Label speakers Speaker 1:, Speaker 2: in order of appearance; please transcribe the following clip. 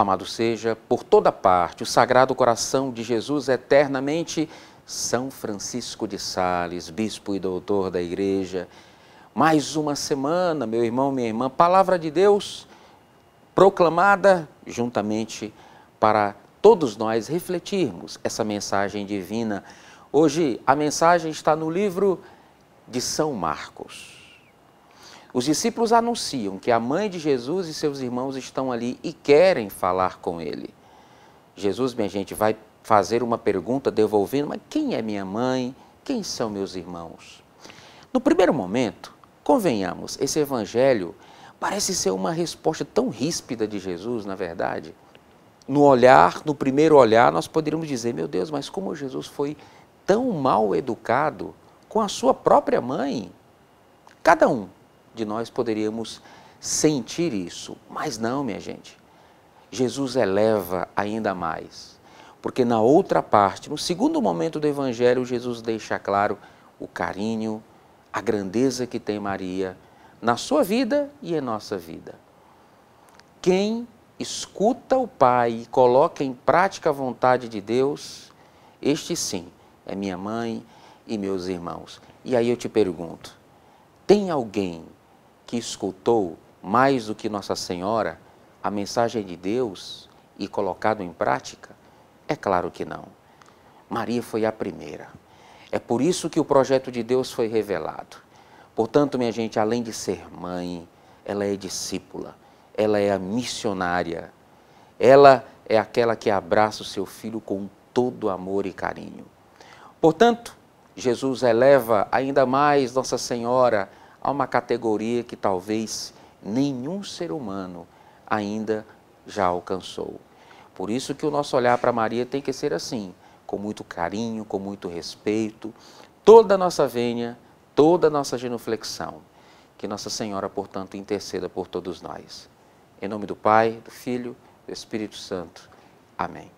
Speaker 1: Amado seja, por toda parte, o Sagrado Coração de Jesus eternamente, São Francisco de Sales, bispo e doutor da Igreja. Mais uma semana, meu irmão, minha irmã, palavra de Deus proclamada juntamente para todos nós refletirmos essa mensagem divina. Hoje a mensagem está no livro de São Marcos. Os discípulos anunciam que a mãe de Jesus e seus irmãos estão ali e querem falar com ele. Jesus, minha gente, vai fazer uma pergunta devolvendo: mas quem é minha mãe? Quem são meus irmãos? No primeiro momento, convenhamos, esse evangelho parece ser uma resposta tão ríspida de Jesus, na verdade. No olhar, no primeiro olhar, nós poderíamos dizer: meu Deus, mas como Jesus foi tão mal educado com a sua própria mãe? Cada um de nós poderíamos sentir isso, mas não, minha gente. Jesus eleva ainda mais, porque na outra parte, no segundo momento do Evangelho, Jesus deixa claro o carinho, a grandeza que tem Maria na sua vida e em nossa vida. Quem escuta o Pai e coloca em prática a vontade de Deus, este sim é minha mãe e meus irmãos. E aí eu te pergunto: tem alguém que escutou mais do que Nossa Senhora a mensagem de Deus e colocado em prática? É claro que não. Maria foi a primeira. É por isso que o projeto de Deus foi revelado. Portanto, minha gente, além de ser mãe, ela é discípula, ela é a missionária, ela é aquela que abraça o seu filho com todo amor e carinho. Portanto, Jesus eleva ainda mais Nossa Senhora a uma categoria que talvez nenhum ser humano ainda já alcançou. Por isso que o nosso olhar para Maria tem que ser assim, com muito carinho, com muito respeito, toda a nossa vênia, toda a nossa genuflexão. Que Nossa Senhora, portanto, interceda por todos nós. Em nome do Pai, do Filho, do Espírito Santo. Amém.